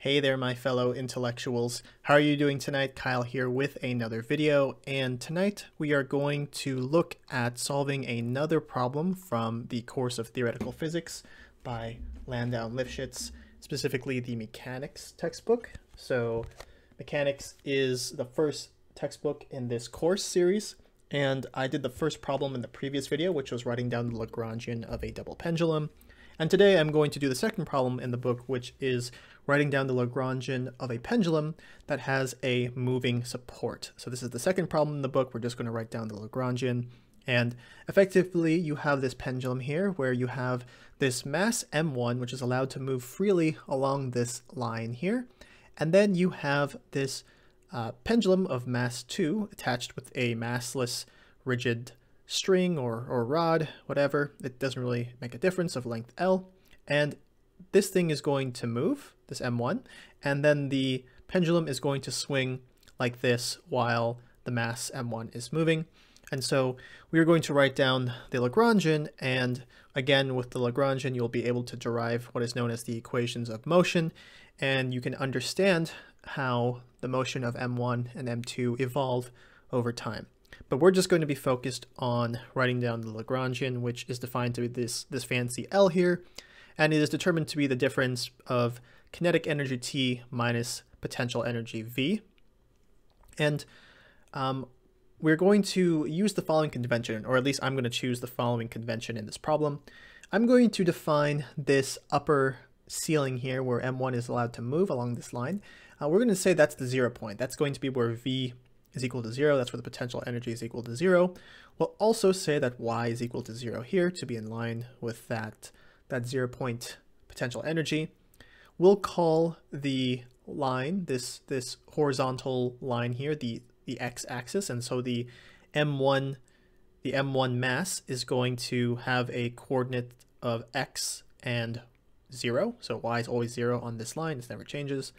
Hey there, my fellow intellectuals. How are you doing tonight? Kyle here with another video. And tonight we are going to look at solving another problem from the course of theoretical physics by Landau and Lifshitz, specifically the mechanics textbook. So mechanics is the first textbook in this course series. And I did the first problem in the previous video, which was writing down the Lagrangian of a double pendulum. And today I'm going to do the second problem in the book, which is writing down the Lagrangian of a pendulum that has a moving support. So this is the second problem in the book. We're just going to write down the Lagrangian. And effectively, you have this pendulum here where you have this mass m1, which is allowed to move freely along this line here. And then you have this uh, pendulum of mass 2 attached with a massless rigid string or, or rod, whatever. It doesn't really make a difference of length L. And this thing is going to move, this M1, and then the pendulum is going to swing like this while the mass M1 is moving. And so we are going to write down the Lagrangian, and again, with the Lagrangian, you'll be able to derive what is known as the equations of motion, and you can understand how the motion of M1 and M2 evolve over time. But we're just going to be focused on writing down the Lagrangian, which is defined to be this, this fancy L here, and it is determined to be the difference of kinetic energy T minus potential energy V. And um, we're going to use the following convention, or at least I'm going to choose the following convention in this problem. I'm going to define this upper ceiling here where M1 is allowed to move along this line. Uh, we're going to say that's the zero point. That's going to be where V is equal to zero. That's where the potential energy is equal to zero. We'll also say that Y is equal to zero here to be in line with that that zero point potential energy. We'll call the line, this, this horizontal line here, the, the x-axis, and so the m1, the m1 mass is going to have a coordinate of x and 0, so y is always 0 on this line, this never changes.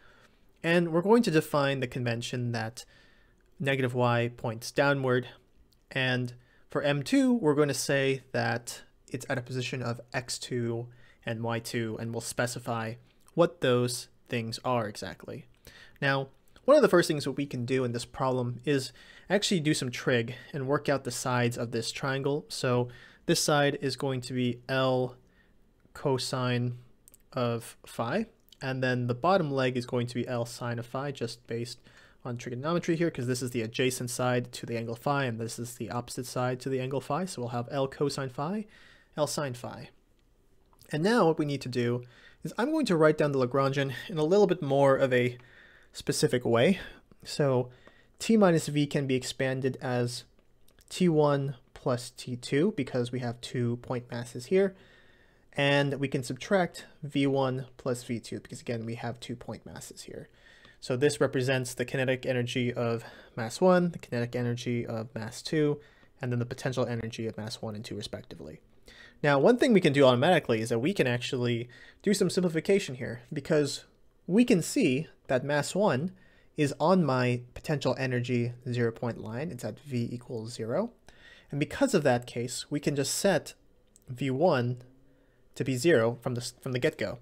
And we're going to define the convention that negative y points downward, and for m2, we're going to say that it's at a position of x2 and y2, and we'll specify what those things are exactly. Now, one of the first things that we can do in this problem is actually do some trig and work out the sides of this triangle. So this side is going to be L cosine of phi, and then the bottom leg is going to be L sine of phi, just based on trigonometry here, because this is the adjacent side to the angle phi, and this is the opposite side to the angle phi. So we'll have L cosine phi L sine phi. And now what we need to do is I'm going to write down the Lagrangian in a little bit more of a specific way. So t minus v can be expanded as t1 plus t2 because we have two point masses here. And we can subtract v1 plus v2 because again we have two point masses here. So this represents the kinetic energy of mass 1, the kinetic energy of mass 2, and then the potential energy of mass 1 and 2 respectively. Now, one thing we can do automatically is that we can actually do some simplification here because we can see that mass 1 is on my potential energy zero point line. It's at V equals 0. And because of that case, we can just set V1 to be 0 from the, from the get-go.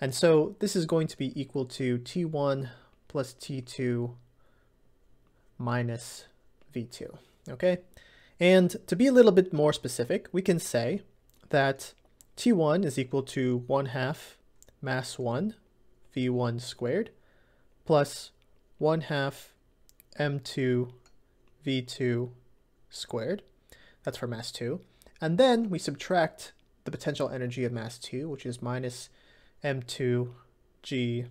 And so this is going to be equal to T1 plus T2 minus V2, okay? And to be a little bit more specific, we can say that T1 is equal to 1 half mass 1 V1 squared plus 1 half M2 V2 squared. That's for mass 2. And then we subtract the potential energy of mass 2, which is minus M2 G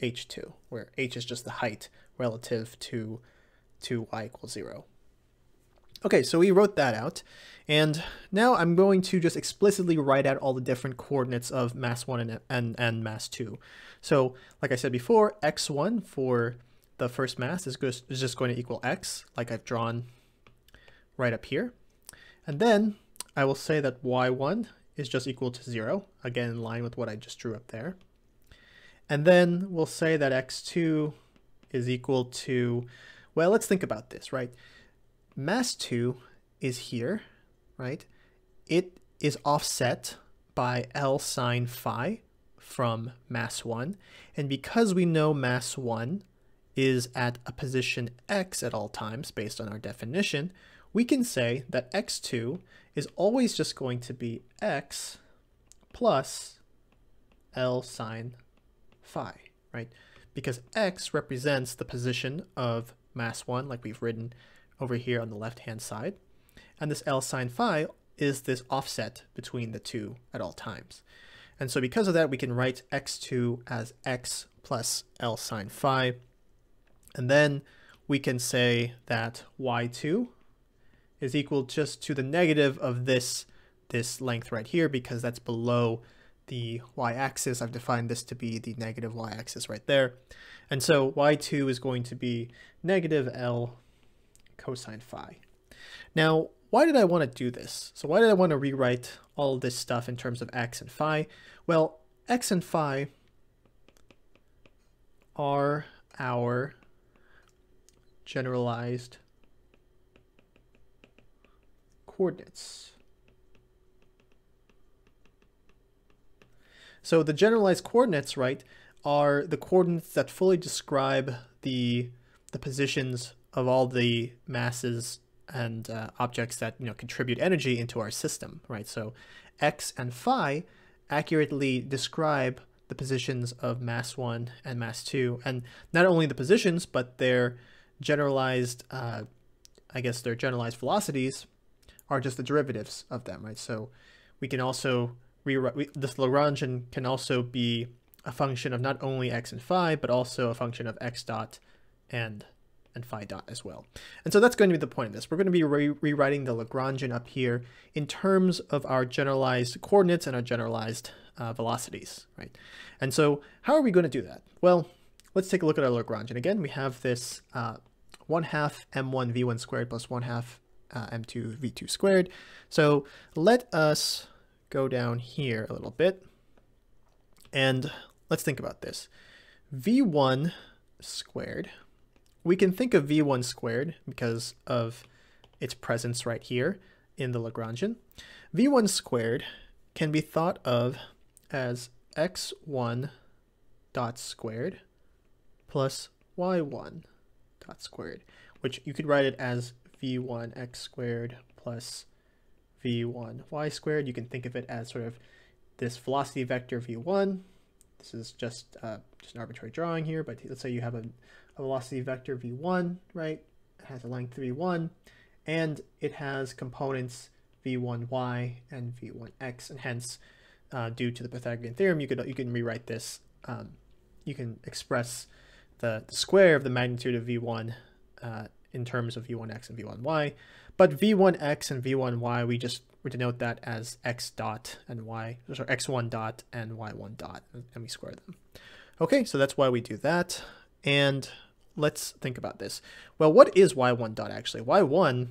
H2, where H is just the height relative to, to y equals 0. Okay, so we wrote that out. And now I'm going to just explicitly write out all the different coordinates of mass 1 and, and, and mass 2. So like I said before, x1 for the first mass is, is just going to equal x, like I've drawn right up here. And then I will say that y1 is just equal to 0, again in line with what I just drew up there. And then we'll say that x2 is equal to, well, let's think about this, right? Mass 2 is here, right? It is offset by L sine phi. from mass 1. And because we know mass 1 is at a position x at all times based on our definition, we can say that x2 is always just going to be x plus L sine phi, right? Because x represents the position of mass 1, like we've written over here on the left-hand side. And this L sine phi is this offset between the two at all times. And so because of that, we can write x2 as x plus L sine phi. And then we can say that y2 is equal just to the negative of this, this length right here because that's below the y-axis. I've defined this to be the negative y-axis right there. And so y2 is going to be negative L cosine phi. Now, why did I want to do this? So why did I want to rewrite all this stuff in terms of x and phi? Well, x and phi are our generalized coordinates. So the generalized coordinates, right, are the coordinates that fully describe the the positions of all the masses and uh, objects that you know contribute energy into our system, right? So x and phi accurately describe the positions of mass 1 and mass 2, and not only the positions, but their generalized, uh, I guess their generalized velocities are just the derivatives of them, right? So we can also rewrite, this Lagrangian can also be a function of not only x and phi, but also a function of x dot and and phi dot as well. And so that's going to be the point of this. We're going to be re rewriting the Lagrangian up here in terms of our generalized coordinates and our generalized uh, velocities, right? And so how are we going to do that? Well, let's take a look at our Lagrangian. Again, we have this uh, 1 half m1 v1 squared plus 1 half uh, m2 v2 squared. So let us go down here a little bit and let's think about this. v1 squared, we can think of v1 squared because of its presence right here in the Lagrangian. v1 squared can be thought of as x1 dot squared plus y1 dot squared, which you could write it as v1 x squared plus v1 y squared. You can think of it as sort of this velocity vector v1. This is just, uh, just an arbitrary drawing here, but let's say you have a, a velocity vector v1, right? It has a length v1, and it has components v1y and v1x, and hence, uh, due to the Pythagorean theorem, you could you can rewrite this. Um, you can express the, the, square of the magnitude of v1 uh, in terms of v1x and v1y. But v1x and v1y, we just we denote that as x dot and y, sorry, x1 dot and y1 dot, and we square them. Okay, so that's why we do that. And let's think about this. Well, what is y1 dot actually? y1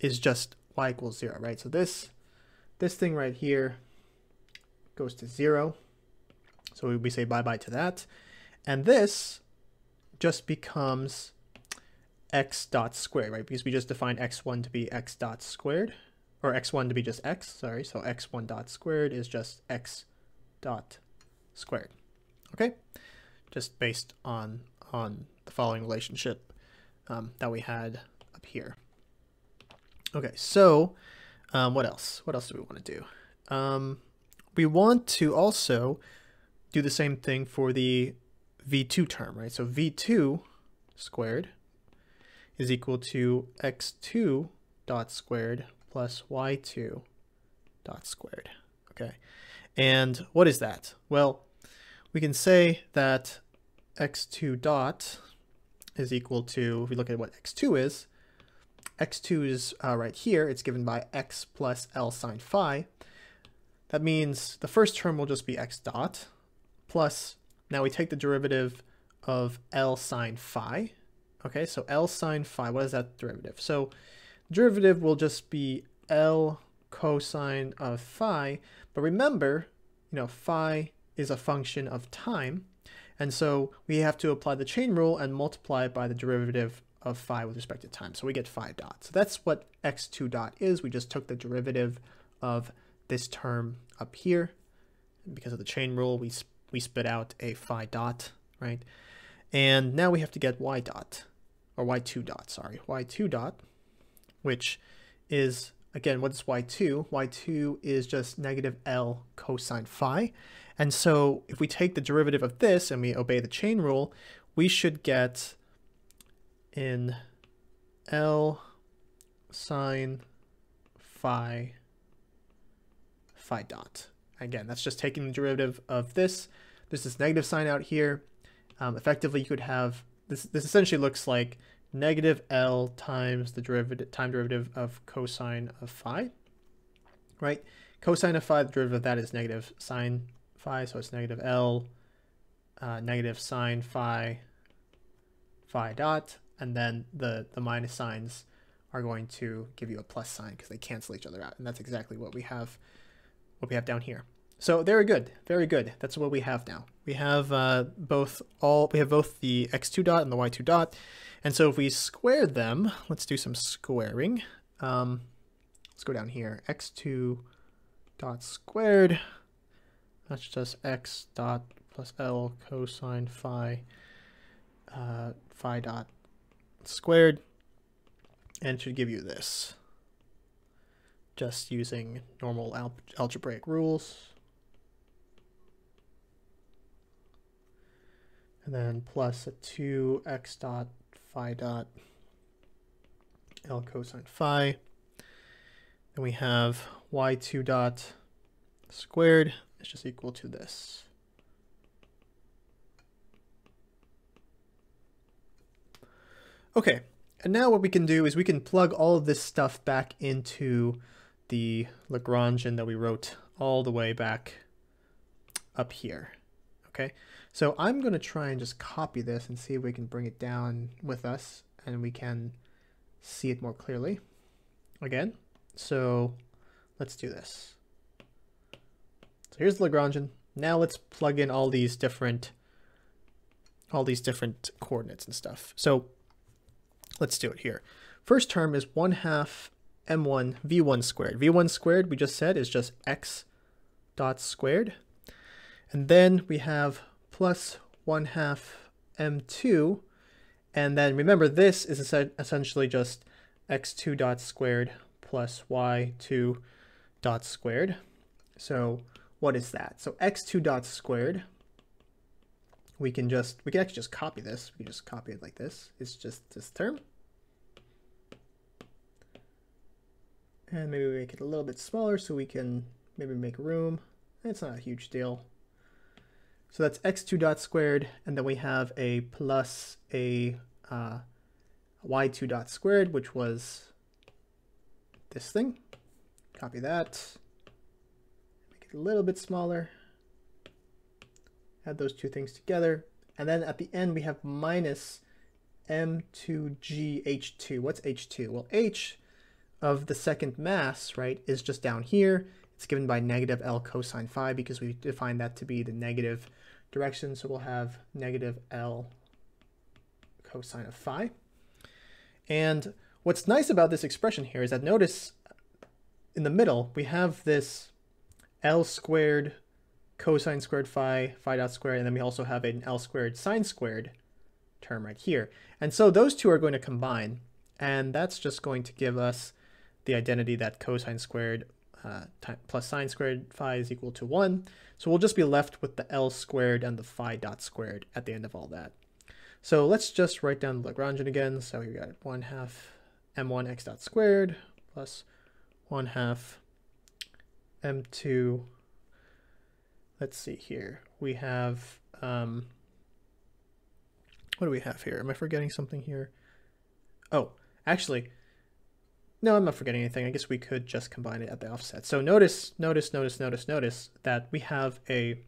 is just y equals 0, right? So this, this thing right here goes to 0. So we say bye-bye to that. And this just becomes x dot squared, right? Because we just defined x1 to be x dot squared, or x1 to be just x, sorry. So x1 dot squared is just x dot squared, okay? Just based on, on the following relationship um, that we had up here. Okay, so um, what else? What else do we want to do? Um, we want to also do the same thing for the v2 term, right? So v2 squared is equal to x2 dot squared plus y2 dot squared. Okay, and what is that? Well, we can say that x2 dot is equal to, if we look at what x2 is, x2 is uh, right here, it's given by x plus L sine phi. That means the first term will just be x dot, plus, now we take the derivative of L sine phi, Okay, so L sine phi, what is that derivative? So derivative will just be L cosine of phi, but remember, you know, phi is a function of time, and so we have to apply the chain rule and multiply it by the derivative of phi with respect to time. So we get phi dot. So that's what x2 dot is. We just took the derivative of this term up here. And because of the chain rule, we we spit out a phi dot, right? And now we have to get y dot, or y2 dot, sorry, y2 dot, which is, again, what is y2? y2 is just negative L cosine phi. And so if we take the derivative of this and we obey the chain rule, we should get in L sine phi phi dot. Again, that's just taking the derivative of this. There's this negative sign out here. Um, effectively, you could have this. This essentially looks like negative L times the derivative time derivative of cosine of phi, right? Cosine of phi, the derivative of that is negative sine phi, so it's negative L, uh, negative sine phi, phi dot, and then the the minus signs are going to give you a plus sign because they cancel each other out, and that's exactly what we have what we have down here. So very good, very good. That's what we have now. We have uh, both all we have both the x2 dot and the y2 dot, and so if we square them, let's do some squaring. Um, let's go down here. x2 dot squared. That's just x dot plus l cosine phi uh, phi dot squared, and should give you this. Just using normal al algebraic rules. And then plus a 2x dot phi dot L cosine phi. Then we have y2 dot squared is just equal to this. Okay, and now what we can do is we can plug all of this stuff back into the Lagrangian that we wrote all the way back up here. Okay, so I'm going to try and just copy this and see if we can bring it down with us and we can see it more clearly again. So let's do this. So here's the Lagrangian. Now let's plug in all these different all these different coordinates and stuff. So let's do it here. First term is 1 half m1 v1 squared. v1 squared, we just said, is just x dot squared. And then we have plus 1 half m2. And then remember, this is essentially just x2 dot squared plus y2 dot squared. So what is that? So x2 dot squared, we can just, we can actually just copy this. We can just copy it like this. It's just this term. And maybe we make it a little bit smaller so we can maybe make room. It's not a huge deal. So that's x2 dot squared, and then we have a plus a uh, y2 dot squared, which was this thing. Copy that. Make it a little bit smaller. Add those two things together. And then at the end, we have minus m2gh2. What's h2? Well, h of the second mass, right, is just down here. It's given by negative L cosine phi because we defined that to be the negative direction. So we'll have negative L cosine of phi. And what's nice about this expression here is that notice in the middle, we have this L squared cosine squared phi, phi dot squared, and then we also have an L squared sine squared term right here. And so those two are going to combine, and that's just going to give us the identity that cosine squared uh, plus sine squared phi is equal to 1. So we'll just be left with the L squared and the phi dot squared at the end of all that. So let's just write down the Lagrangian again. So we got 1 half m1 x dot squared plus 1 half m2. Let's see here. We have, um, what do we have here? Am I forgetting something here? Oh, actually, no, I'm not forgetting anything. I guess we could just combine it at the offset. So notice, notice, notice, notice, notice that we have a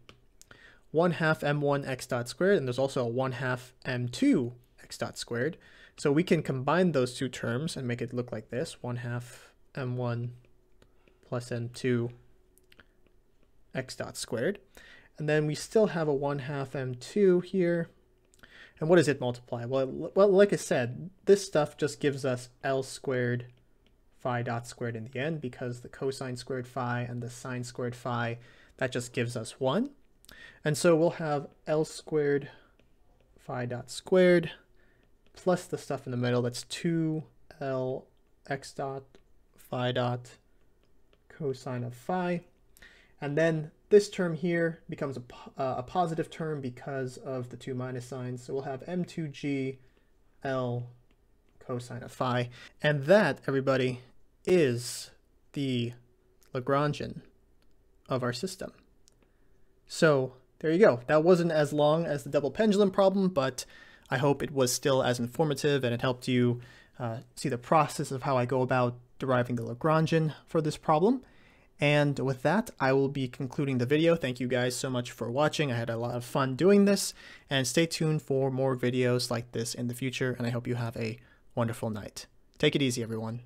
1 half m1 x dot squared, and there's also a 1 half m2 x dot squared. So we can combine those two terms and make it look like this, 1 half m1 plus m2 x dot squared. And then we still have a 1 half m2 here. And what does it multiply? Well, well, like I said, this stuff just gives us L squared phi dot squared in the end because the cosine squared phi and the sine squared phi, that just gives us 1. And so we'll have L squared phi dot squared plus the stuff in the middle. That's 2L x dot phi dot cosine of phi. And then this term here becomes a, uh, a positive term because of the two minus signs. So we'll have m2g L cosine of phi. And that, everybody, is the Lagrangian of our system. So there you go. That wasn't as long as the double pendulum problem, but I hope it was still as informative and it helped you uh, see the process of how I go about deriving the Lagrangian for this problem. And with that, I will be concluding the video. Thank you guys so much for watching. I had a lot of fun doing this and stay tuned for more videos like this in the future. And I hope you have a wonderful night. Take it easy, everyone.